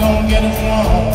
don't get it wrong.